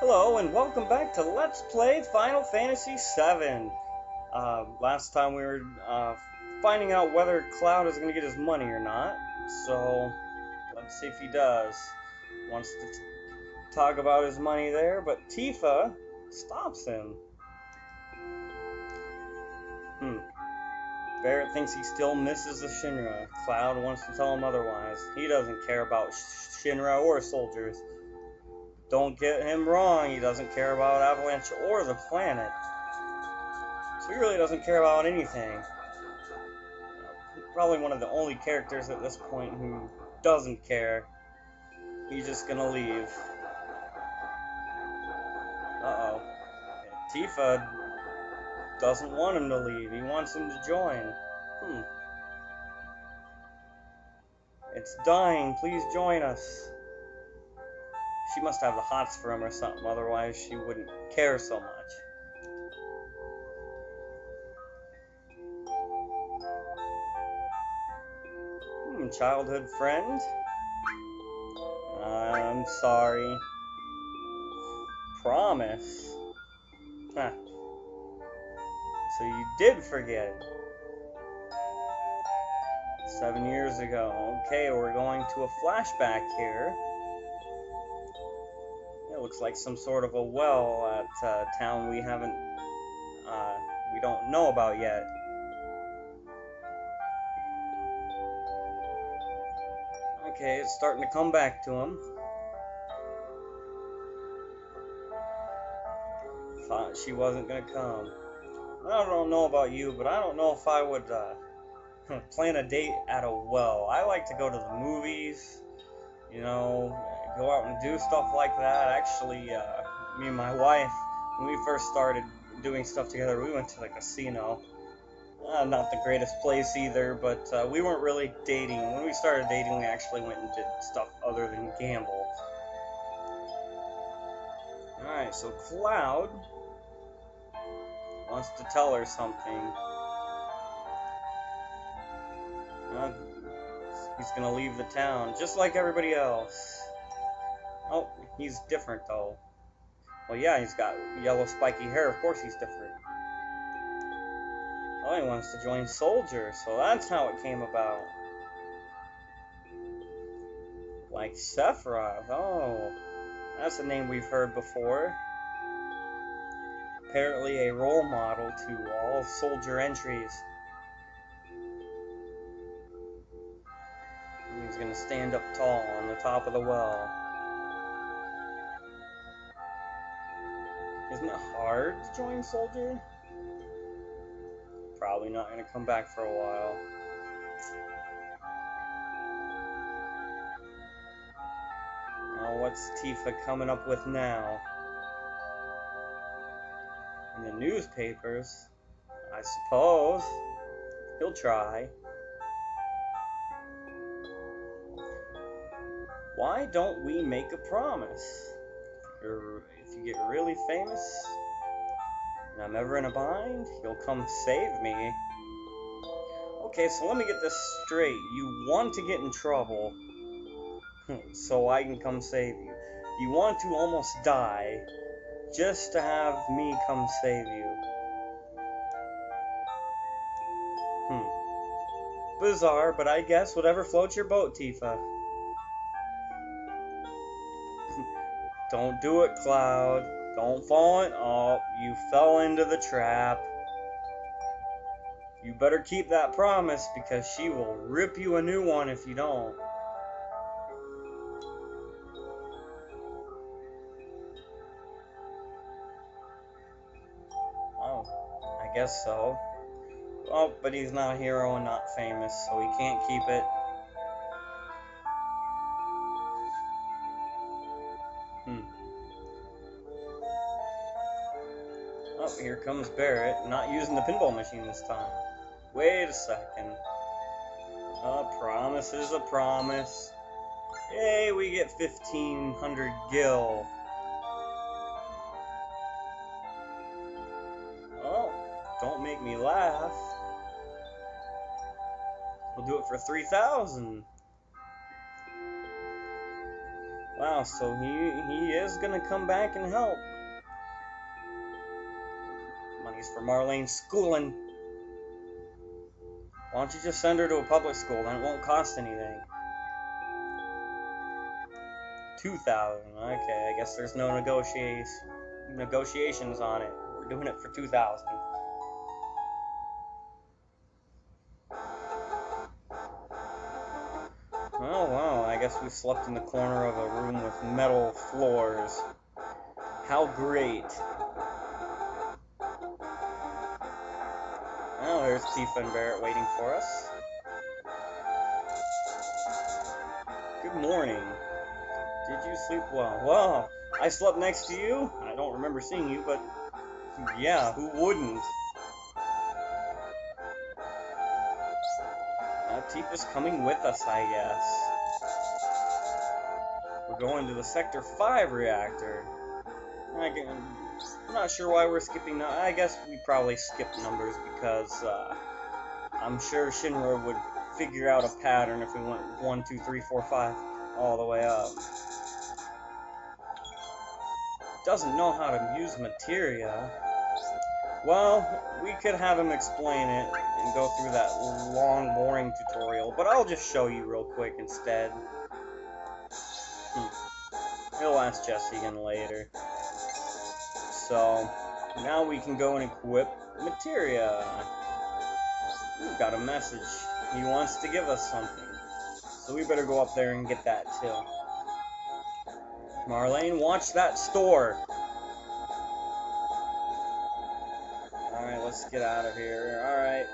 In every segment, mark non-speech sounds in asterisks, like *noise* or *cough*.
Hello and welcome back to Let's Play Final Fantasy VII. Uh, last time we were uh, finding out whether Cloud is going to get his money or not, so let's see if he does. Wants to talk about his money there, but Tifa stops him. Hmm. Barret thinks he still misses the Shinra. Cloud wants to tell him otherwise. He doesn't care about Sh- Shinra or soldiers. Don't get him wrong, he doesn't care about Avalanche or the planet. So he really doesn't care about anything. Probably one of the only characters at this point who doesn't care. He's just gonna leave. Uh oh. Tifa doesn't want him to leave, he wants him to join. Hmm. It's dying, please join us. She must have the hots for him or something, otherwise she wouldn't care so much. Hmm, childhood friend? I'm sorry. Promise. Huh. So you did forget. Seven years ago. Okay, we're going to a flashback here. Looks like some sort of a well at a town we haven't, uh, we don't know about yet. Okay, it's starting to come back to him. Thought she wasn't gonna come. I don't know about you, but I don't know if I would uh, *laughs* plan a date at a well. I like to go to the movies, you know, go out and do stuff like that. Actually, uh, me and my wife, when we first started doing stuff together, we went to the casino. Uh, not the greatest place either, but uh, we weren't really dating. When we started dating, we actually went and did stuff other than gamble. Alright, so Cloud wants to tell her something. Uh, he's gonna leave the town, just like everybody else. Oh, he's different though. Well, yeah, he's got yellow spiky hair. Of course he's different. Oh, he wants to join soldier, so that's how it came about. Like Sephiroth. Oh, that's a name we've heard before. Apparently a role model to all soldier entries. He's gonna stand up tall on the top of the well. Isn't it hard to join soldier? Probably not gonna come back for a while. Now what's Tifa coming up with now? In the newspapers, I suppose. He'll try. Why don't we make a promise? You get really famous, and I'm ever in a bind, you'll come save me. Okay, so let me get this straight. You want to get in trouble, *laughs* so I can come save you. You want to almost die, just to have me come save you. Hmm. Bizarre, but I guess whatever floats your boat, Tifa. *laughs* Don't do it, Cloud. Don't fall in. Oh, you fell into the trap. You better keep that promise because she will rip you a new one if you don't. Oh, I guess so. Oh, but he's not a hero and not famous, so he can't keep it. Comes Barret, not using the pinball machine this time. Wait a second. A promise is a promise. Hey, we get 1500 gil. Oh, don't make me laugh. We'll do it for 3000. Wow, so he he is gonna come back and help. For Marlene's schooling. Why don't you just send her to a public school? Then it won't cost anything. 2000 Okay, I guess there's no negotiations negotiations on it. We're doing it for 2000 Oh wow, I guess we slept in the corner of a room with metal floors. How great. Oh, there's Tifa and Barret waiting for us. Good morning. Did you sleep well? Well, I slept next to you. I don't remember seeing you, but yeah, who wouldn't? Tifa's coming with us, I guess. We're going to the Sector 5 reactor. I am not sure why we're skipping. I guess we probably skipped numbers because uh, I'm sure Shinra would figure out a pattern if we went 1, 2, 3, 4, 5 all the way up doesn't know how to use materia, well, we could have him explain it and go through that long, boring tutorial, but I'll just show you real quick instead. Hmm. He'll ask Jessie again later. So, now we can go and equip materia. Ooh, got a message. He wants to give us something. So we better go up there and get that too. Marlene, watch that store. Alright, let's get out of here. Alright.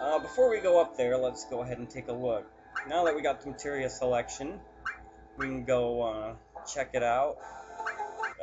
Uh, before we go up there, let's go ahead and take a look. Now that we got the materia selection, we can go uh, check it out.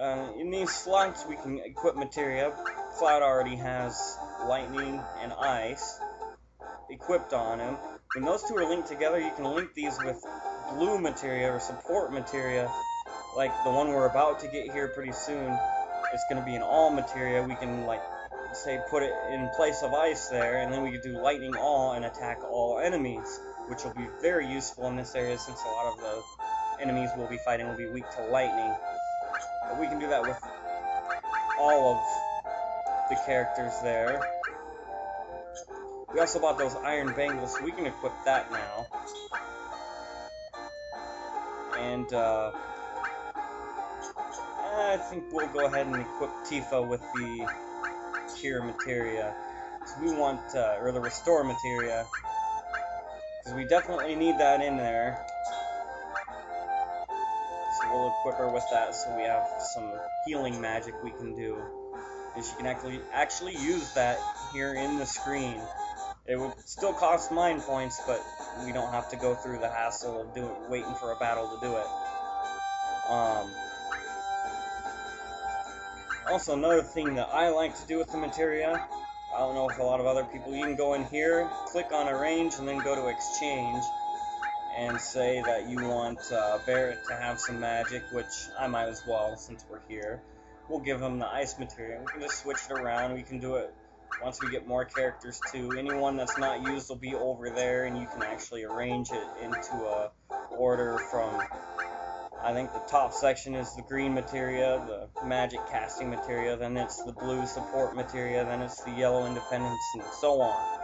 In these slots, we can equip materia. Cloud already has lightning and ice equipped on him. When those two are linked together, you can link these with blue materia or support materia like the one we're about to get here pretty soon, it's going to be an all materia. We can like say put it in place of ice there, and then we can do lightning all and attack all enemies, which will be very useful in this area since a lot of the enemies we'll be fighting will be weak to lightning. But we can do that with all of the characters there. We also bought those iron bangles, so we can equip that now. And, uh, I think we'll go ahead and equip Tifa with the Cure Materia. So we want, uh, or the Restore Materia. Because we definitely need that in there. We'll equip her with that so we have some healing magic we can do. And she can actually, actually use that here in the screen. It would still cost mind points, but we don't have to go through the hassle of doing, waiting for a battle to do it. Um, also, another thing that I like to do with the materia, I don't know if a lot of other people, you can go in here, click on arrange, and then go to exchange, and say that you want uh, Barret to have some magic, which I might as well since we're here. We'll give him the ice material. We can just switch it around. We can do it once we get more characters too. Anyone that's not used will be over there, and you can actually arrange it into a order from I think the top section is the green materia, the magic casting materia, then it's the blue support materia, then it's the yellow independence, and so on.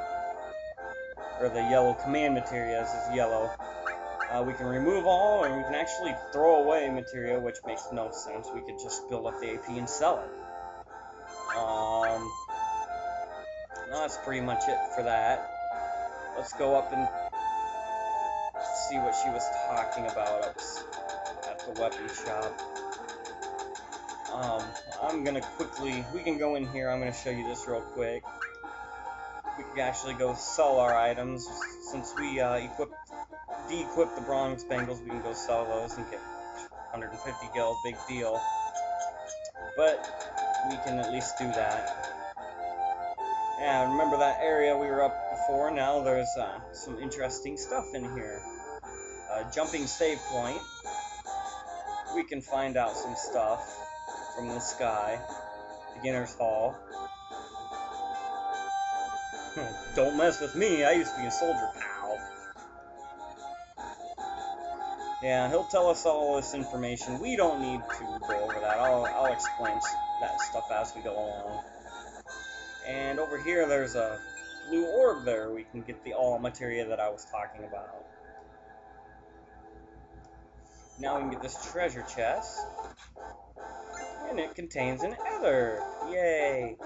Or the yellow command materia is yellow. Uh, we can remove all, and we can actually throw away material, which makes no sense. We could just build up the AP and sell it. Um, that's pretty much it for that. Let's go up and see what she was talking about at the weapon shop. Um, I'm gonna quickly, we can go in here, I'm gonna show you this real quick. We can actually go sell our items, since we uh, equip, de-equip the Bronze bangles, we can go sell those and get 150 gil, big deal. But, we can at least do that. And remember that area we were up before, now there's uh, some interesting stuff in here. Uh, jumping save point, we can find out some stuff from the sky. Beginner's Hall. *laughs* Don't mess with me, I used to be a soldier pal. Yeah, he'll tell us all this information. We don't need to go over that. I'll, I'll explain that stuff as we go along. And over here, there's a blue orb there. We can get the all materia that I was talking about. Now we can get this treasure chest. And it contains an ether. Yay!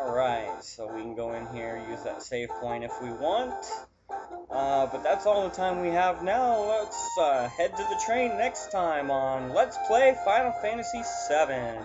Alright, so we can go in here, use that save point if we want. Uh, but that's all the time we have now. Let's uh, head to the train next time on Let's Play Final Fantasy VII.